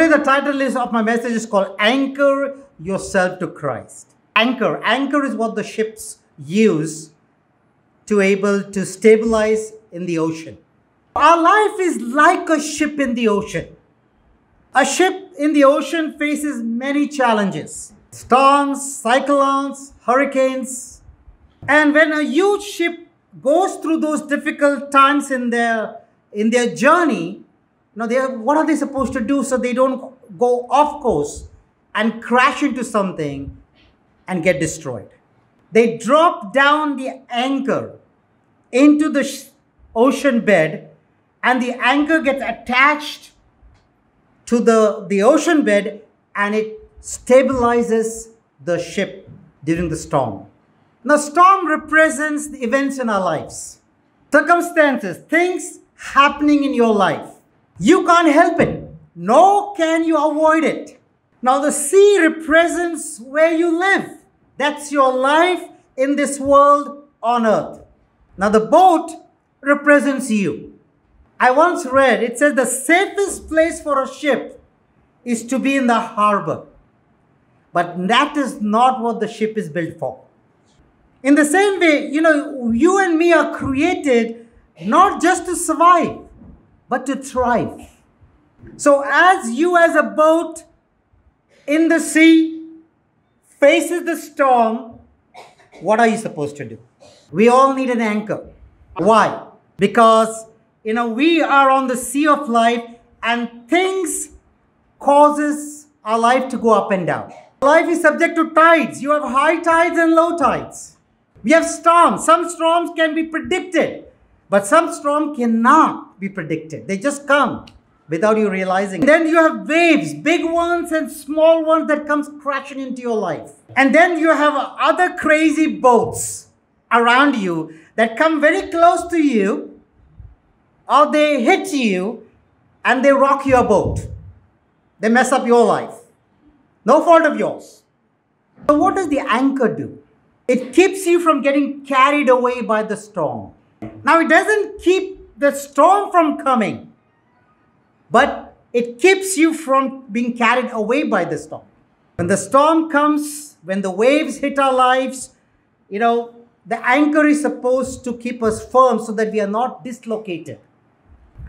Today, the title is of my message is called Anchor Yourself to Christ. Anchor. Anchor is what the ships use to able to stabilize in the ocean. Our life is like a ship in the ocean. A ship in the ocean faces many challenges storms, cyclones, hurricanes. And when a huge ship goes through those difficult times in their, in their journey, know, they are, what are they supposed to do so they don't go off course and crash into something and get destroyed? They drop down the anchor into the ocean bed and the anchor gets attached to the, the ocean bed and it stabilizes the ship during the storm. Now, storm represents the events in our lives, circumstances, things happening in your life. You can't help it, nor can you avoid it. Now, the sea represents where you live. That's your life in this world on earth. Now, the boat represents you. I once read it says the safest place for a ship is to be in the harbor. But that is not what the ship is built for. In the same way, you know, you and me are created not just to survive, but to thrive. So, as you, as a boat in the sea, faces the storm, what are you supposed to do? We all need an anchor. Why? Because, you know, we are on the sea of life and things causes our life to go up and down. Life is subject to tides. You have high tides and low tides. We have storms. Some storms can be predicted, but some storm cannot be predicted. They just come without you realizing. Then you have waves, big ones and small ones that comes crashing into your life. And then you have other crazy boats around you that come very close to you or they hit you and they rock your boat. They mess up your life. No fault of yours. So what does the anchor do? It keeps you from getting carried away by the storm. Now, it doesn't keep the storm from coming, but it keeps you from being carried away by the storm. When the storm comes, when the waves hit our lives, you know, the anchor is supposed to keep us firm so that we are not dislocated.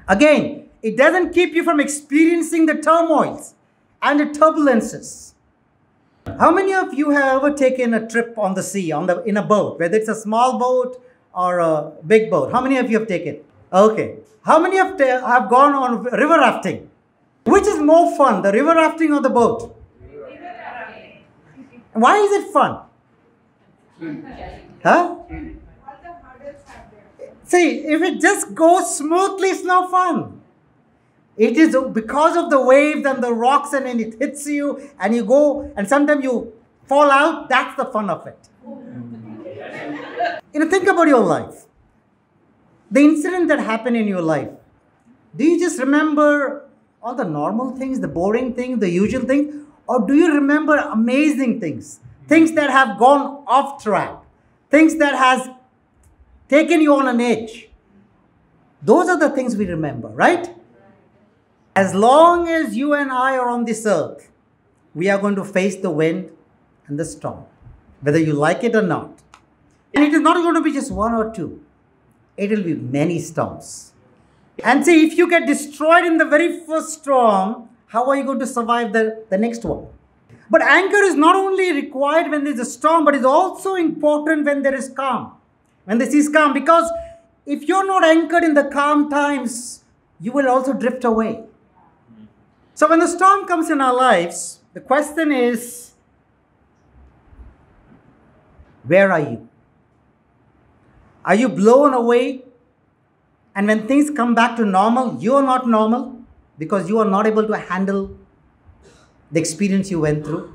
Again, it doesn't keep you from experiencing the turmoils and the turbulences. How many of you have ever taken a trip on the sea, on the in a boat, whether it's a small boat or a big boat? How many of you have taken? Okay. How many of you have gone on river rafting? Which is more fun, the river rafting or the boat? Why is it fun? Huh? See, if it just goes smoothly, it's no fun. It is because of the waves and the rocks, and then it hits you, and you go, and sometimes you fall out. That's the fun of it. You know, think about your life. The incident that happened in your life. Do you just remember all the normal things, the boring things, the usual things? Or do you remember amazing things? Things that have gone off track, things that has taken you on an edge. Those are the things we remember, right? As long as you and I are on this earth, we are going to face the wind and the storm, whether you like it or not. And it is not going to be just one or two, it will be many storms. And see, if you get destroyed in the very first storm, how are you going to survive the, the next one? But anchor is not only required when there's a storm, but it's also important when there is calm. When the sea is calm, because if you're not anchored in the calm times, you will also drift away. So when the storm comes in our lives, the question is where are you? Are you blown away? And when things come back to normal, you are not normal because you are not able to handle the experience you went through.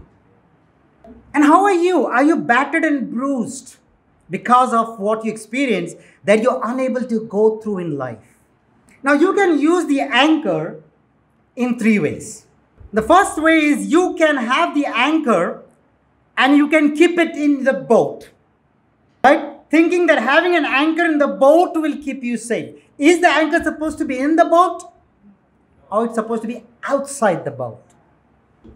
And how are you? Are you battered and bruised because of what you experienced that you're unable to go through in life? Now, you can use the anchor in three ways. The first way is you can have the anchor and you can keep it in the boat. Thinking that having an anchor in the boat will keep you safe. Is the anchor supposed to be in the boat? or it's supposed to be outside the boat.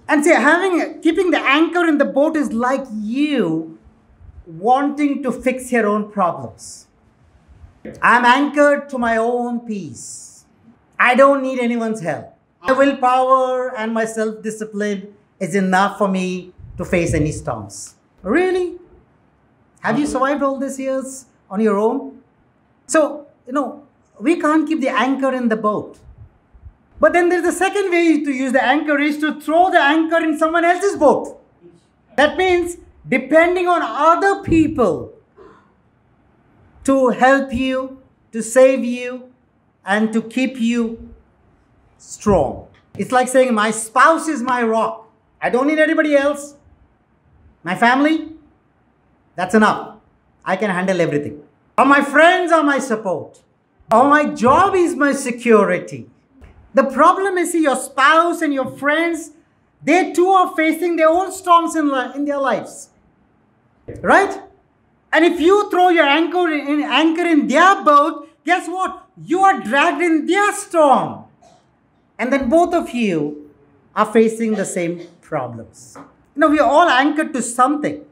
And see, having keeping the anchor in the boat is like you wanting to fix your own problems. I'm anchored to my own peace. I don't need anyone's help. My willpower and my self discipline is enough for me to face any storms. Really? Have you survived all these years on your own? So, you know, we can't keep the anchor in the boat. But then there's a second way to use the anchor is to throw the anchor in someone else's boat. That means depending on other people to help you, to save you, and to keep you strong. It's like saying, My spouse is my rock. I don't need anybody else. My family, that's enough. I can handle everything. Or my friends are my support. Or my job is my security. The problem is see, your spouse and your friends, they too are facing their own storms in, in their lives. Right? And if you throw your anchor in, anchor in their boat, guess what? You are dragged in their storm. And then both of you are facing the same problems. You know, we are all anchored to something.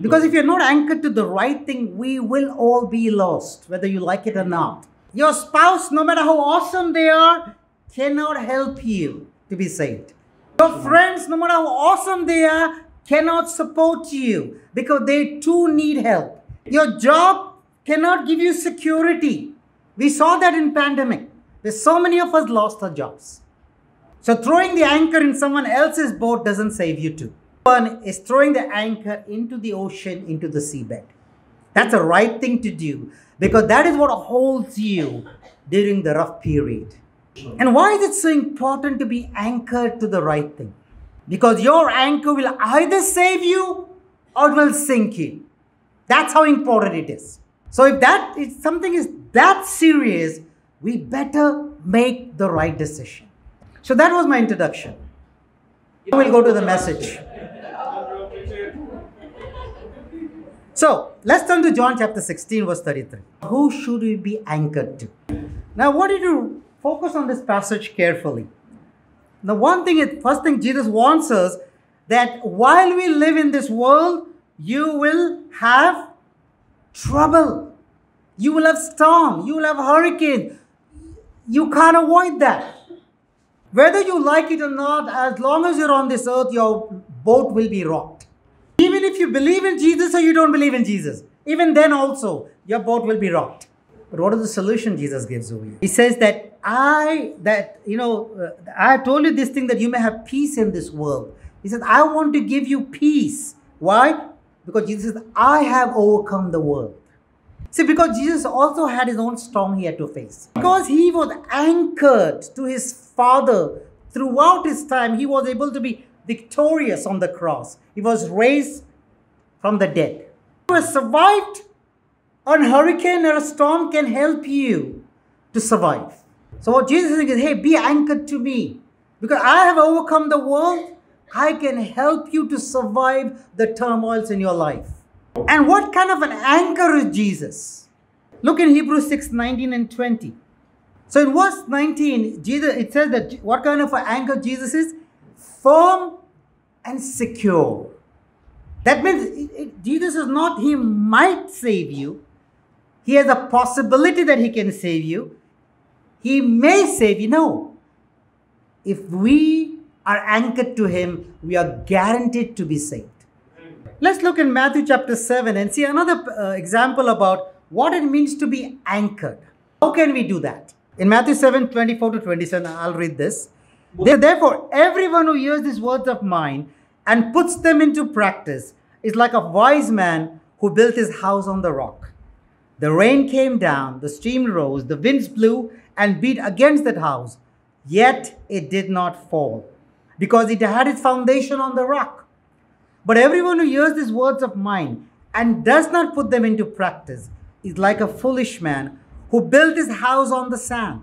Because if you're not anchored to the right thing, we will all be lost, whether you like it or not. Your spouse, no matter how awesome they are, cannot help you to be saved. Your friends, no matter how awesome they are, cannot support you because they too need help. Your job cannot give you security. We saw that in pandemic, where so many of us lost our jobs. So throwing the anchor in someone else's boat doesn't save you too. One is throwing the anchor into the ocean, into the seabed. That's the right thing to do because that is what holds you during the rough period. And why is it so important to be anchored to the right thing? Because your anchor will either save you or it will sink you. That's how important it is. So if that if something is that serious, we better make the right decision. So that was my introduction. We'll go to the message. So let's turn to John chapter 16, verse 33. Who should we be anchored to? Now, what did you focus on this passage carefully. The one thing, is, first thing Jesus wants us that while we live in this world, you will have trouble. You will have storm. You will have hurricane. You can't avoid that. Whether you like it or not, as long as you're on this earth, your boat will be rocked. Even if you believe in Jesus or you don't believe in Jesus, even then also, your boat will be rocked. But what is the solution Jesus gives over here? He says that I, that, you know, uh, I told you this thing that you may have peace in this world. He says, I want to give you peace. Why? Because Jesus says, I have overcome the world. See, because Jesus also had his own storm he had to face. Because he was anchored to his Father throughout his time, he was able to be victorious on the cross. He was raised from the dead. He was survived a hurricane or a storm can help you to survive. So what Jesus is saying is, hey, be anchored to me. Because I have overcome the world, I can help you to survive the turmoils in your life. And what kind of an anchor is Jesus? Look in Hebrews 6, 19 and 20. So in verse 19, Jesus it says that what kind of an anchor Jesus is? Firm and secure. That means Jesus is not, he might save you, he has a possibility that he can save you. He may save you. No. If we are anchored to him, we are guaranteed to be saved. Let's look in Matthew chapter 7 and see another uh, example about what it means to be anchored. How can we do that? In Matthew 7 24 to 27, I'll read this. Therefore, everyone who hears these words of mine and puts them into practice is like a wise man who built his house on the rock. The rain came down, the stream rose, the winds blew and beat against that house, yet it did not fall, because it had its foundation on the rock. But everyone who hears these words of mine and does not put them into practice is like a foolish man who built his house on the sand.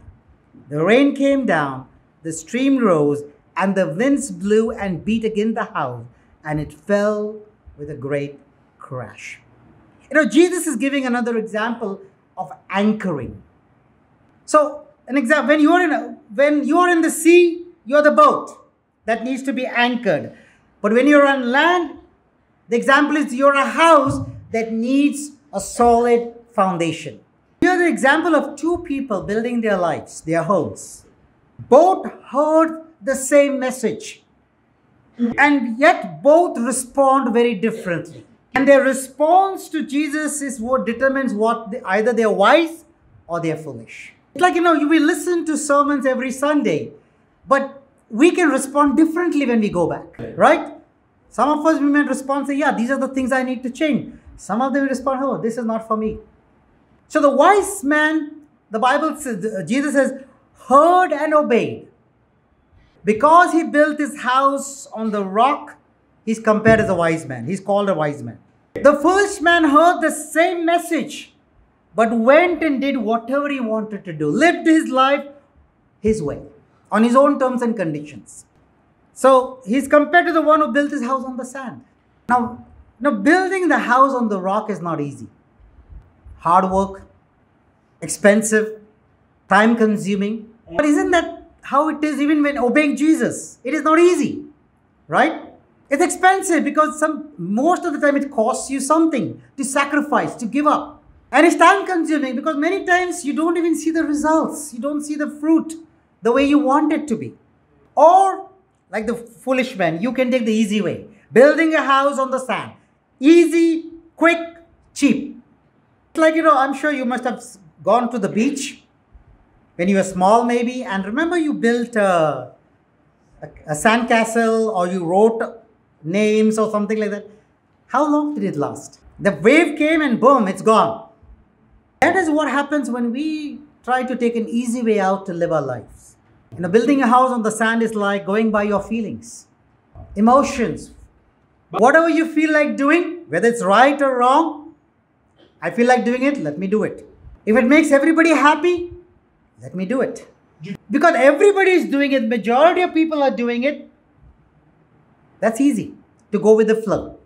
The rain came down, the stream rose, and the winds blew and beat against the house, and it fell with a great crash. You know, Jesus is giving another example of anchoring. So, an example when you're in a, when you're in the sea, you're the boat that needs to be anchored. But when you're on land, the example is you're a house that needs a solid foundation. Here's the example of two people building their lives, their homes. Both heard the same message, and yet both respond very differently. And their response to Jesus is what determines what they, either they're wise or they're foolish. It's like, you know, we listen to sermons every Sunday, but we can respond differently when we go back, right? Some of us we might respond, say, yeah, these are the things I need to change. Some of them respond, oh, this is not for me. So the wise man, the Bible says, Jesus says, heard and obeyed. Because he built his house on the rock, he's compared as a wise man. He's called a wise man. The foolish man heard the same message, but went and did whatever he wanted to do, lived his life his way, on his own terms and conditions. So he's compared to the one who built his house on the sand. Now, now building the house on the rock is not easy. Hard work, expensive, time consuming. But isn't that how it is even when obeying Jesus? It is not easy, right? It's expensive because some most of the time it costs you something to sacrifice, to give up. And it's time consuming because many times you don't even see the results. You don't see the fruit the way you want it to be. Or like the foolish man, you can take the easy way. Building a house on the sand. Easy, quick, cheap. Like, you know, I'm sure you must have gone to the beach when you were small, maybe, and remember you built a, a, a sandcastle or you wrote names or something like that. How long did it last? The wave came and boom, it's gone. That is what happens when we try to take an easy way out to live our lives. You know, building a house on the sand is like going by your feelings, emotions. Whatever you feel like doing, whether it's right or wrong, I feel like doing it, let me do it. If it makes everybody happy, let me do it. Because everybody is doing it, majority of people are doing it, that's easy to go with the flow.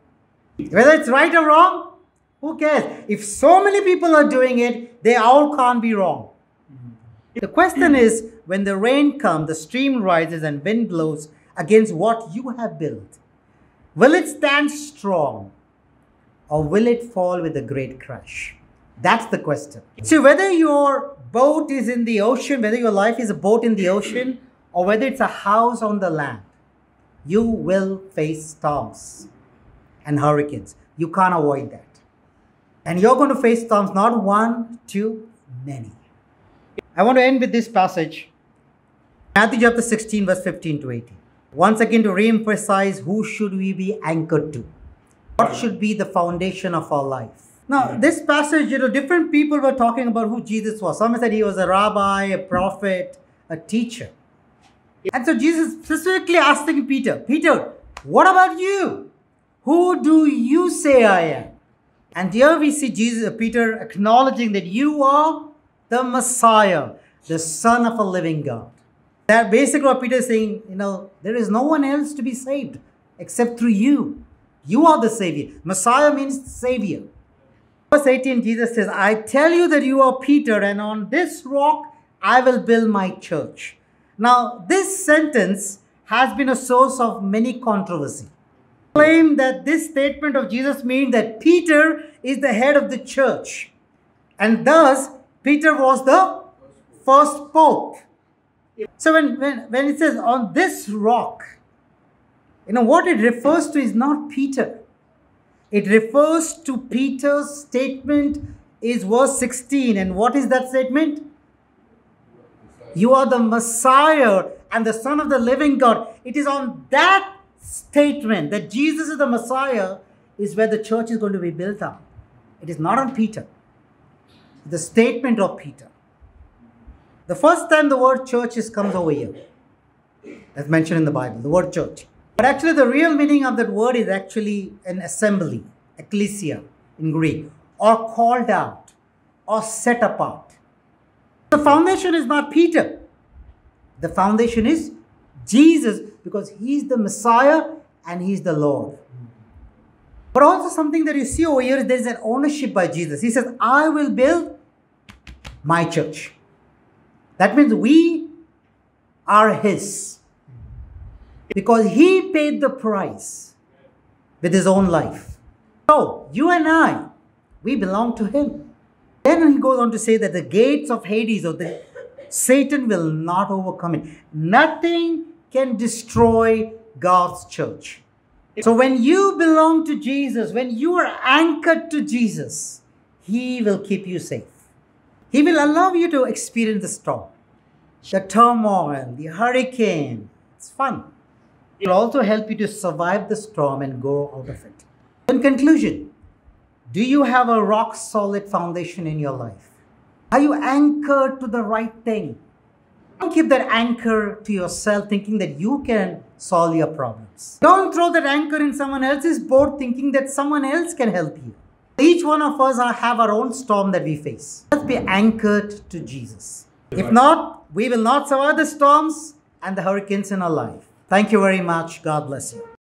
Whether it's right or wrong, who cares? If so many people are doing it, they all can't be wrong. The question is when the rain comes, the stream rises, and wind blows against what you have built, will it stand strong or will it fall with a great crash? That's the question. So, whether your boat is in the ocean, whether your life is a boat in the ocean, or whether it's a house on the land, you will face storms and hurricanes. You can't avoid that. And you're going to face storms, not one, two, many. I want to end with this passage Matthew chapter 16, verse 15 to 18. Once again, to re emphasize who should we be anchored to? What should be the foundation of our life? Now, this passage, you know, different people were talking about who Jesus was. Some said he was a rabbi, a hmm. prophet, a teacher. And so Jesus specifically asking Peter, Peter, what about you? Who do you say I am? And here we see Jesus, Peter acknowledging that you are the Messiah, the Son of a living God. That basically what Peter is saying, you know, there is no one else to be saved except through you. You are the Savior. Messiah means Savior. Verse 18, Jesus says, I tell you that you are Peter, and on this rock I will build my church now, this sentence has been a source of many controversy. Claim that this statement of Jesus means that Peter is the head of the church, and thus Peter was the first pope. So when, when, when it says on this rock, you know what it refers to is not Peter. It refers to Peter's statement is verse 16. And what is that statement? You are the Messiah and the Son of the living God. It is on that statement that Jesus is the Messiah is where the church is going to be built up. It is not on Peter. The statement of Peter. The first time the word church is comes over here, as mentioned in the Bible, the word church. But actually, the real meaning of that word is actually an assembly, ecclesia in Greek, or called out, or set apart. The foundation is not Peter. The foundation is Jesus because he's the Messiah and he's the Lord. But also something that you see over here is there's an ownership by Jesus. He says, I will build my church. That means we are His. Because He paid the price with His own life. So, you and I, we belong to Him. Then He goes on to say that the gates of Hades or the Satan will not overcome it. Nothing can destroy God's church. So when you belong to Jesus, when you are anchored to Jesus, He will keep you safe. He will allow you to experience the storm, the turmoil, the hurricane. It's fun. It will also help you to survive the storm and go out of it. In conclusion, do you have a rock solid foundation in your life? Are you anchored to the right thing? Don't keep that anchor to yourself thinking that you can solve your problems. Don't throw that anchor in someone else's boat thinking that someone else can help you. Each one of us have our own storm that we face. Let's be anchored to Jesus. If not, we will not survive the storms and the hurricanes in our life. Thank you very much. God bless you.